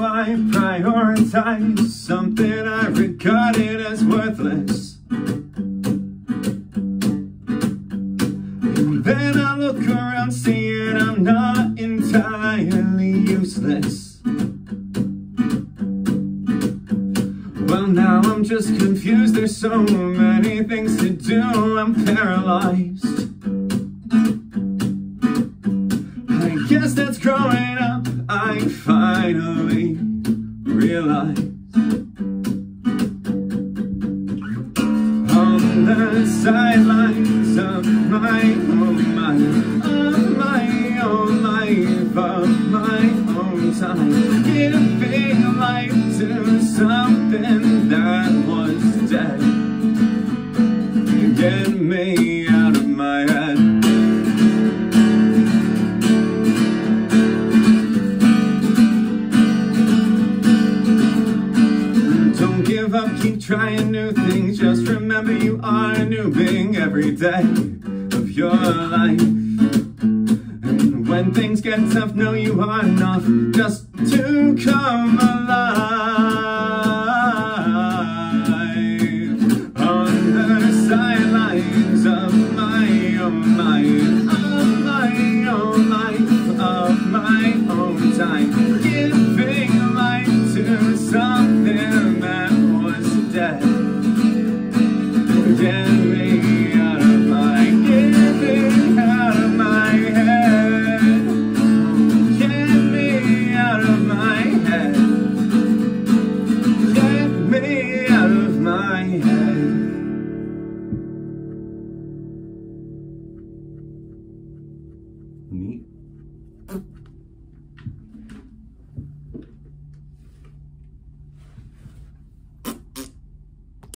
I prioritize something I regarded as worthless? And then I look around seeing I'm not entirely useless. Well, now I'm just confused. There's so many things to do. I'm paralyzed. I guess that's growing up. I finally the sidelines of my own mind, of my own life, of my own time, giving life to something that was dead. Get me up, keep trying new things. Just remember you are a new being every day of your life. And when things get tough, know you are enough just to come alive. On the sidelines Neat.